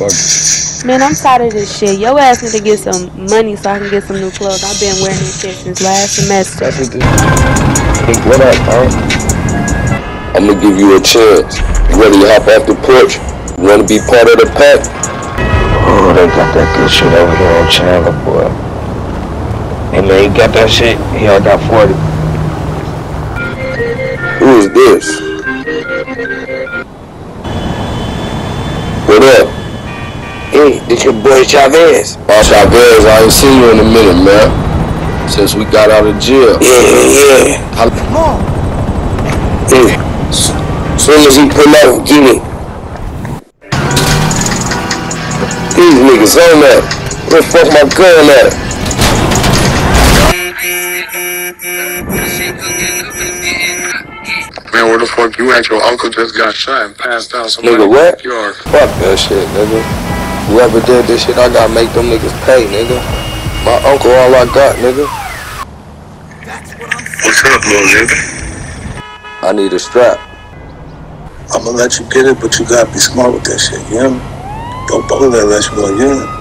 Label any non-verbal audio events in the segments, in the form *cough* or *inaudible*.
motherfucker. Man, I'm tired of this shit. Yo ass need to get some money so I can get some new clothes. I've been wearing this shit since last semester. That's what this. Hey, what up, huh? I'm gonna give you a chance. You ready to hop off the porch? You wanna be part of the pack? Oh, they got that good shit over here in Chandler, boy. Hey man, you got that shit? Yeah, I got 40. Who is this? What up? Hey, this your boy Chavez. Oh, Chavez, I ain't seen you in a minute, man. Since we got out of jail. Yeah, yeah. I... Come on. Hey, soon as he pull out, get it. These niggas on that. Where the fuck my gun at? Man, where the fuck you at? Your uncle just got shot and passed out. Somebody Nigga, what? Yard. Fuck that shit, nigga. Whoever did this shit, I gotta make them niggas pay, nigga. My uncle all I got, nigga. What's up, little nigga? I need a strap. I'm gonna let you get it, but you gotta be smart with that shit, you hear me? Don't bother that unless you want to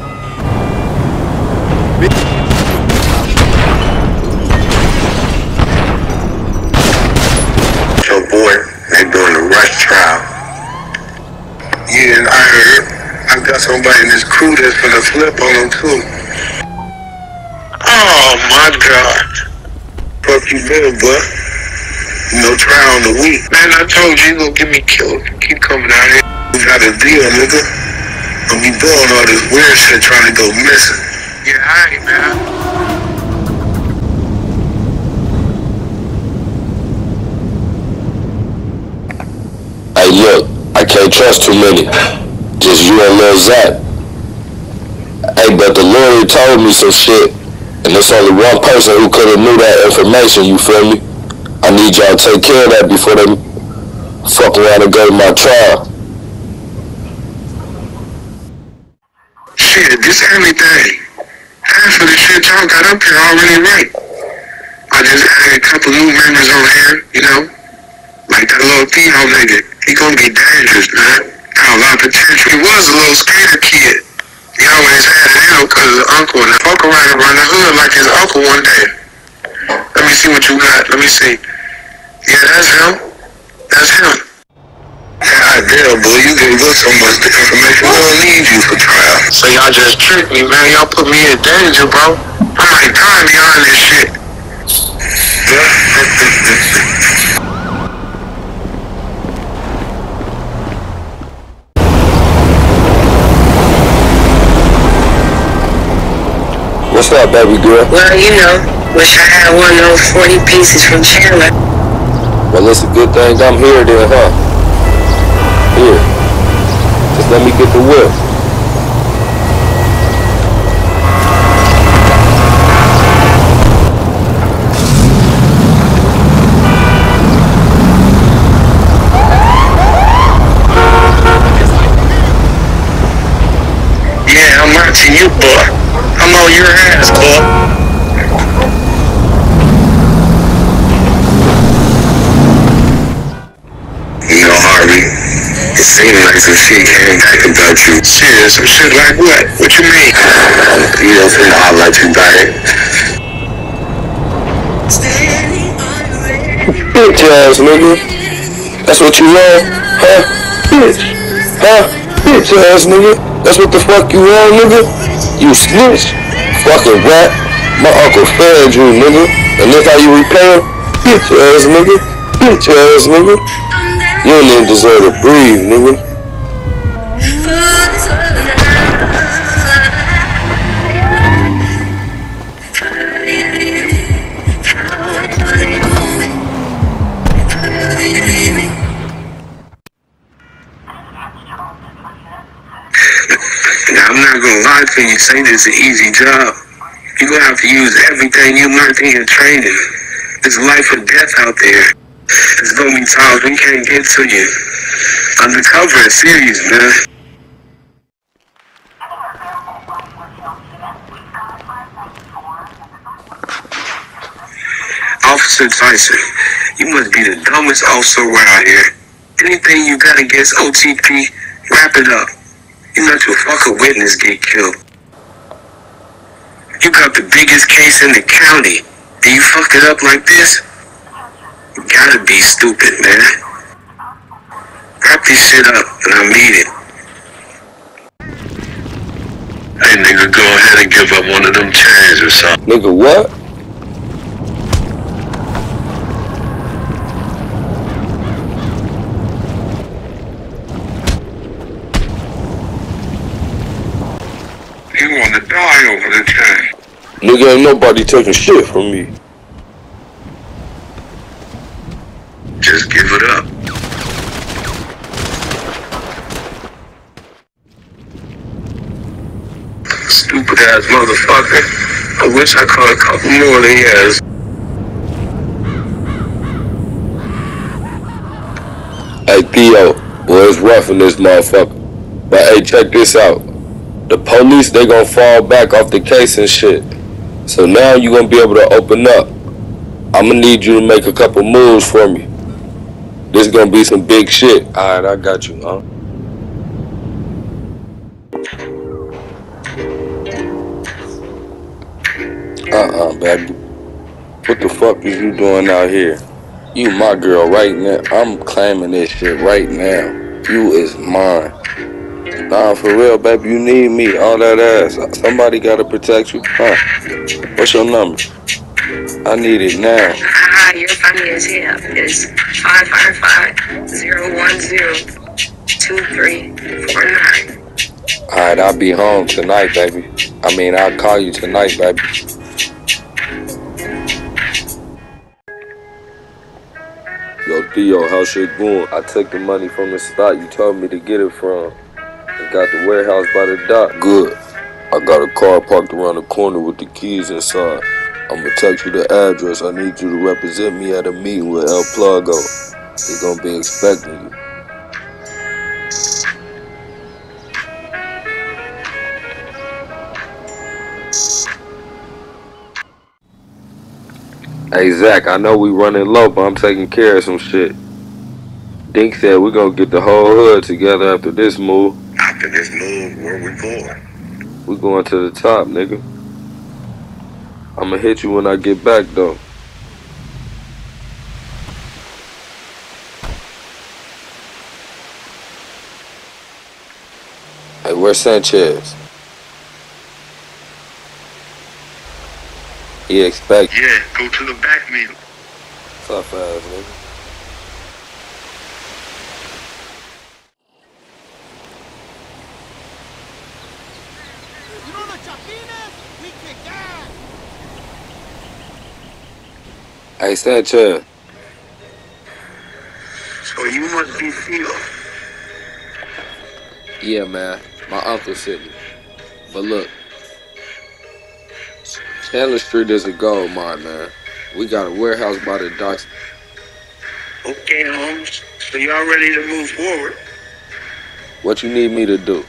somebody in this crew that's gonna flip on them too. Oh my god. Fuck you better, boy. No trial in the week. Man, I told you you gonna get me killed. Keep coming out here. We got a deal, nigga. Don't be doing all this weird shit trying to go missing. Yeah, alright, man. Hey, look, I can't trust too many. Just you and Lil Zach. Hey, but the lawyer told me some shit, and there's only one person who could have knew that information, you feel me? I need y'all to take care of that before they fuck around and go to my trial. Shit, this everything. Half of the shit y'all got up here already right. I just added a couple new members on here, you know? Like that little Theo nigga. He gonna be dangerous, man. A lot of potential. He was a little skater kid. He always had it him because his uncle. And fuck around around the hood like his uncle one day. Let me see what you got. Let me see. Yeah, that's him. That's him. God damn, oh, boy, you gave us so much information. We don't need you for trial. So y'all just tricked me, man. Y'all put me in danger, bro. I'm like dying behind this shit. *laughs* What's up, baby girl? Well, you know, wish I had one of those 40 pieces from Chandler. Well, it's a good thing I'm here then, huh? Here. Just let me get the whip. It seemed like some shit came back about you. Shit, some shit like what? What you mean? You don't finna holler at you about it. Bitch ass nigga. That's what you want, huh? Bitch. Huh? Bitch ass nigga. That's what the fuck you want, nigga? You snitch. Fucking rat. My uncle fed you, nigga. And that's how you repay him? Bitch ass nigga. Bitch ass nigga. You don't even deserve to breathe, nigga. Now, I'm not gonna lie to you, say this is an easy job. You're gonna have to use everything you learned in your training. There's life or death out there. There's gonna be times we can't get to you. Undercover is serious, man. Officer Tyson, you must be the dumbest officer around here. Anything you got against OTP, wrap it up. You let your fucking witness get killed. You got the biggest case in the county. Do you fuck it up like this? You gotta be stupid, man. Wrap this shit up and I mean it. Hey nigga, go ahead and give up one of them chains or something. Nigga, what? You wanna die over the chain. Nigga, ain't nobody taking shit from me. Just give it up. Stupid ass motherfucker. I wish I caught a couple more than yes. Hey Theo, well it's rough in this motherfucker. But hey, check this out. The police they gonna fall back off the case and shit. So now you gonna be able to open up. I'ma need you to make a couple moves for me. This gonna be some big shit. Alright, I got you, huh? Uh-uh, baby. What the fuck is you doing out here? You my girl right now. I'm claiming this shit right now. You is mine. Nah, for real, baby. You need me. All that ass. Somebody gotta protect you. Huh? What's your number? I need it now. Ah, you're funny as hell. It's 555-010-2349. Alright, I'll be home tonight, baby. I mean, I'll call you tonight, baby. Yo, Theo, how's shit going? I took the money from the spot you told me to get it from. I got the warehouse by the dock. Good. I got a car parked around the corner with the keys inside. I'm gonna text you the address. I need you to represent me at a meeting with El Plago. He gonna be expecting you. Hey Zach, I know we running low, but I'm taking care of some shit. Dink said we're gonna get the whole hood together after this move. After this move, where we going? We going to the top, nigga. I'ma hit you when I get back though. Hey, where's Sanchez? He expect Yeah, go to the back meal. tough ass nigga. You know the chapines? We kick ass. Hey Sanchez. So you must be Theo. Yeah, man. My uncle sent me. But look, Chandler Street is a gold mine, man. We got a warehouse by the docks. Okay, Holmes. So y'all ready to move forward? What you need me to do?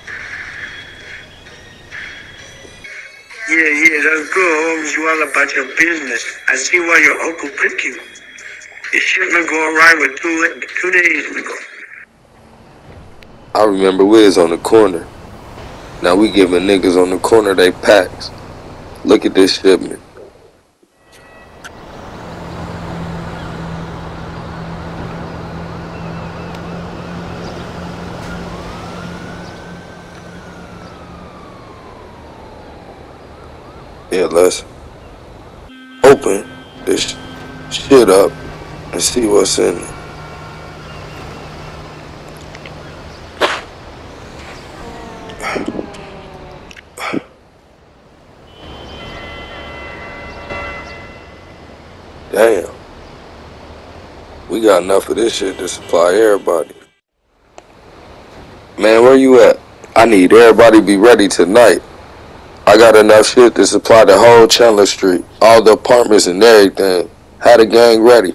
Yeah, yeah, that's good, Holmes. You all about your business. I see why your uncle picked you. Your shipment go right with two two days ago. I remember we was on the corner. Now we giving niggas on the corner they packs. Look at this shipment. Yeah, let's open this shit up and see what's in it. Damn. We got enough of this shit to supply everybody. Man, where you at? I need everybody be ready tonight. I got enough shit to supply the whole Chandler Street, all the apartments and everything. Had the gang ready.